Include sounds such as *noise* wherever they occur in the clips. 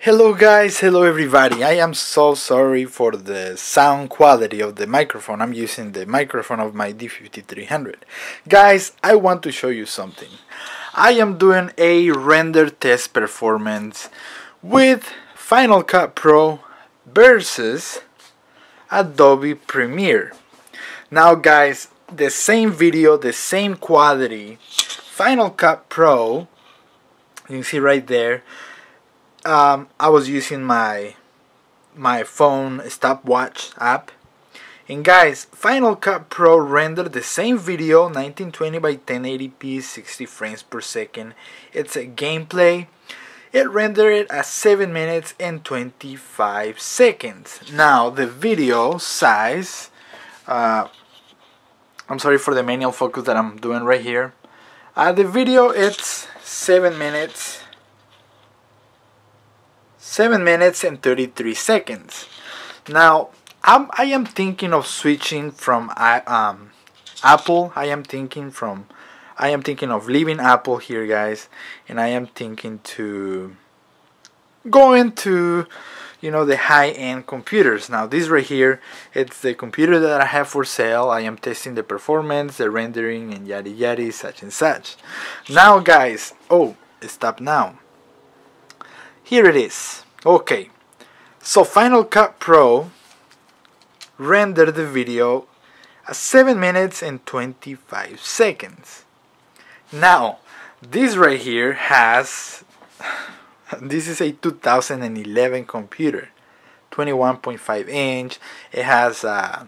Hello guys, hello everybody. I am so sorry for the sound quality of the microphone. I'm using the microphone of my D5300. Guys, I want to show you something. I am doing a render test performance with Final Cut Pro versus Adobe Premiere. Now guys, the same video, the same quality, Final Cut Pro, you can see right there, um, I was using my my phone stopwatch app. And guys Final Cut Pro rendered the same video 1920 by 1080p 60 frames per second. It's a gameplay. It rendered it at 7 minutes and 25 seconds. Now the video size uh, I'm sorry for the manual focus that I'm doing right here. Uh, the video it's 7 minutes 7 minutes and 33 seconds. Now, I'm, I am thinking of switching from um, Apple. I am thinking from I am thinking of leaving Apple here, guys, and I am thinking to go into you know the high-end computers. Now, this right here, it's the computer that I have for sale. I am testing the performance, the rendering, and yada yada, such and such. Now, guys, oh, stop now. Here it is. Okay, so Final Cut Pro rendered the video at 7 minutes and 25 seconds. Now, this right here has, *sighs* this is a 2011 computer, 21.5 inch. It has uh,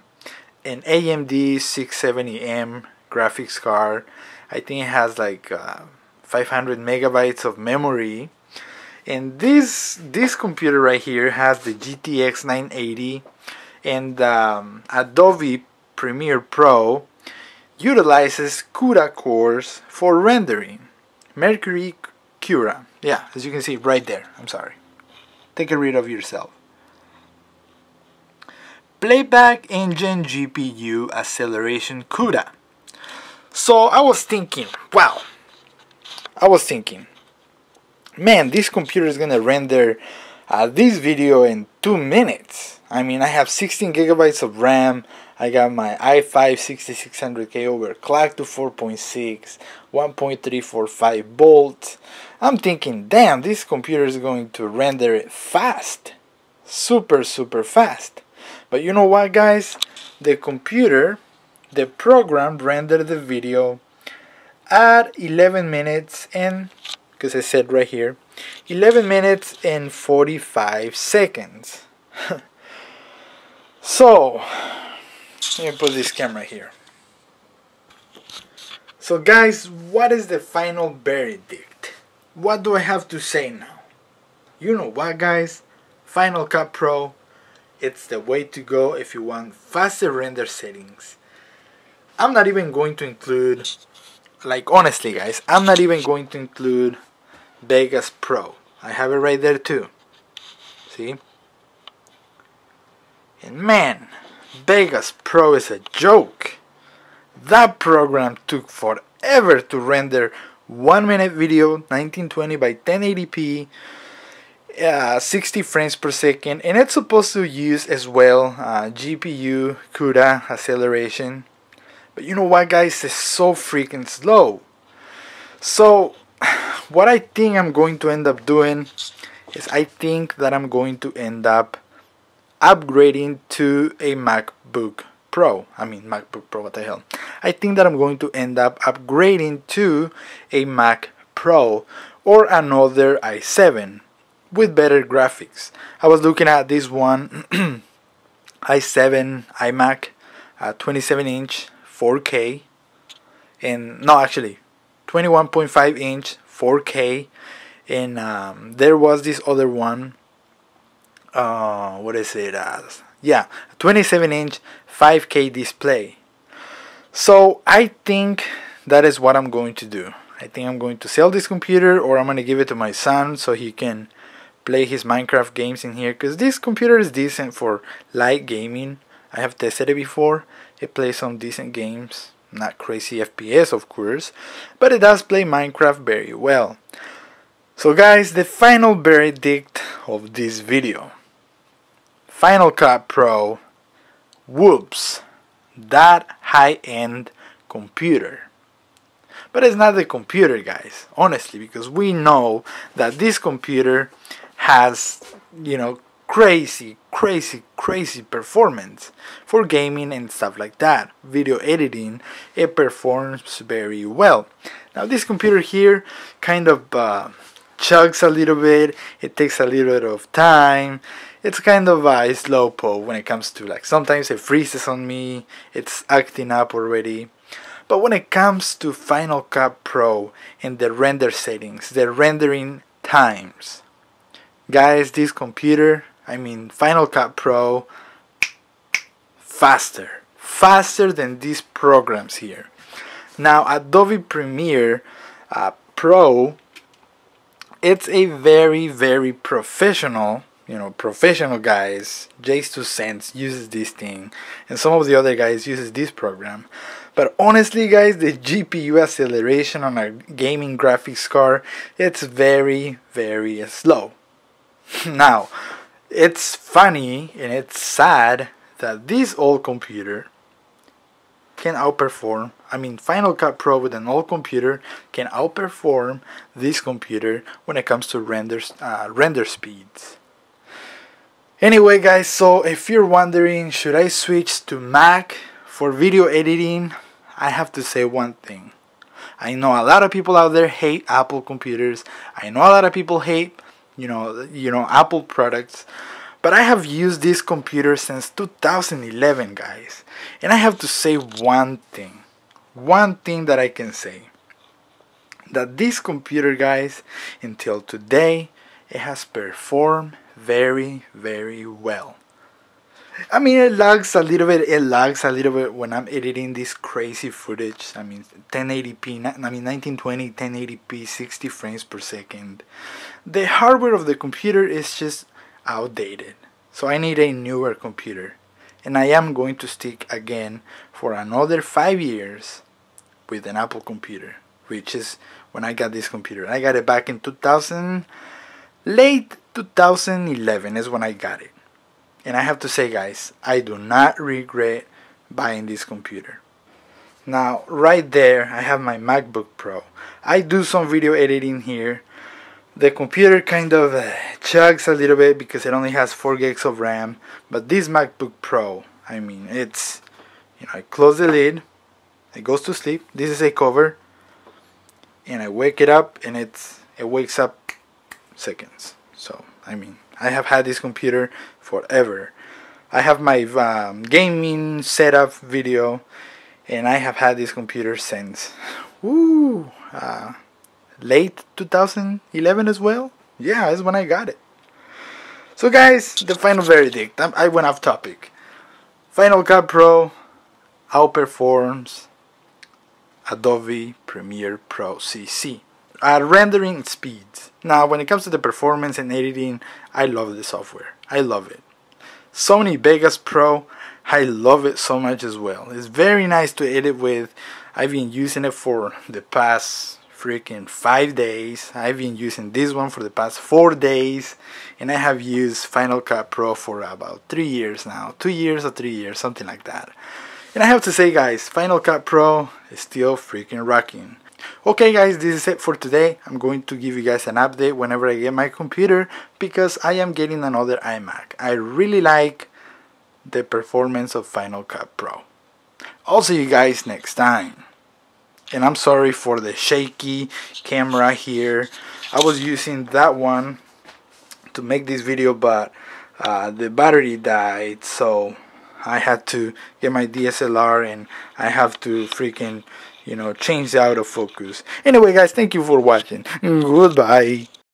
an AMD 670M graphics card. I think it has like uh, 500 megabytes of memory and this this computer right here has the GTX 980 and um, Adobe Premiere Pro utilizes CUDA cores for rendering. Mercury CUDA. Yeah as you can see right there. I'm sorry. Take a read of yourself. Playback Engine GPU Acceleration CUDA. So I was thinking wow. I was thinking man, this computer is gonna render uh, this video in two minutes. I mean, I have 16 gigabytes of RAM. I got my i5 6600K overclocked to 4.6, 1.345 volts. I'm thinking, damn, this computer is going to render it fast. Super, super fast. But you know what, guys? The computer, the program rendered the video at 11 minutes and because I said right here 11 minutes and 45 seconds. *laughs* So let me put this camera here. So guys what is the final verdict? What do I have to say now? You know what guys? Final Cut Pro it's the way to go if you want faster render settings. I'm not even going to include like honestly guys I'm not even going to include Vegas Pro. I have it right there too. See? And man, Vegas Pro is a joke. That program took forever to render 1 minute video 1920 by 1080p uh, 60 frames per second and it's supposed to use as well uh, GPU CUDA acceleration but you know what guys it's so freaking slow so what I think I'm going to end up doing is I think that I'm going to end up upgrading to a MacBook Pro. I mean MacBook Pro, what the hell. I think that I'm going to end up upgrading to a Mac Pro or another i7 with better graphics. I was looking at this one *clears throat* i7 iMac uh, 27 inch 4K and no actually 21.5 inch 4K and um, there was this other one uh, what is it as? Yeah 27 inch 5K display. So I think that is what I'm going to do. I think I'm going to sell this computer or I'm going to give it to my son so he can play his Minecraft games in here because this computer is decent for light gaming. I have tested it before. It plays some decent games not crazy FPS of course, but it does play Minecraft very well. So guys, the final verdict of this video. Final Cut Pro, whoops, that high-end computer. But it's not the computer guys, honestly, because we know that this computer has, you know, crazy, crazy, crazy performance for gaming and stuff like that. Video editing, it performs very well. Now this computer here kind of uh, chugs a little bit, it takes a little bit of time. It's kind of a slow when it comes to like sometimes it freezes on me, it's acting up already. But when it comes to Final Cut Pro and the render settings, the rendering times, guys, this computer I mean Final Cut Pro faster faster than these programs here. Now Adobe Premiere uh, Pro it's a very very professional you know professional guys. JayzTwoCents uses this thing and some of the other guys uses this program. But honestly guys the GPU acceleration on a gaming graphics card it's very very slow. *laughs* Now it's funny and it's sad that this old computer can outperform I mean Final Cut Pro with an old computer can outperform this computer when it comes to render, uh, render speeds. Anyway guys so if you're wondering should I switch to Mac for video editing? I have to say one thing. I know a lot of people out there hate Apple computers. I know a lot of people hate you know you know Apple products. But I have used this computer since 2011 guys. And I have to say one thing one thing that I can say that this computer guys until today it has performed very very well I mean it lags a little bit it lags a little bit when I'm editing this crazy footage. I mean 1080p I mean 1920 1080p 60 frames per second. The hardware of the computer is just outdated. So I need a newer computer. And I am going to stick again for another five years with an Apple computer which is when I got this computer. I got it back in 2000 late 2011 is when I got it and I have to say guys I do not regret buying this computer. Now right there I have my MacBook Pro. I do some video editing here. The computer kind of uh, chugs a little bit because it only has 4 gigs of RAM. But this MacBook Pro I mean it's you know I close the lid it goes to sleep this is a cover and I wake it up and it's it wakes up seconds so I mean I have had this computer forever I have my um, gaming setup video and I have had this computer since woo uh, late 2011 as well. Yeah, that's when I got it. So guys, the final verdict. I went off topic. Final Cut Pro outperforms Adobe Premiere Pro CC at rendering speeds. Now, when it comes to the performance and editing, I love the software. I love it. Sony Vegas Pro, I love it so much as well. It's very nice to edit with. I've been using it for the past freaking five days. I've been using this one for the past four days, and I have used Final Cut Pro for about three years now. Two years or three years, something like that. And I have to say, guys, Final Cut Pro is still freaking rocking. Okay guys, this is it for today. I'm going to give you guys an update whenever I get my computer because I am getting another iMac. I really like the performance of Final Cut Pro. I'll see you guys next time and I'm sorry for the shaky camera here I was using that one to make this video but uh, the battery died so I had to get my DSLR and I have to freaking you know change the autofocus anyway guys thank you for watching. Goodbye